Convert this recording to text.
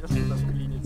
Yo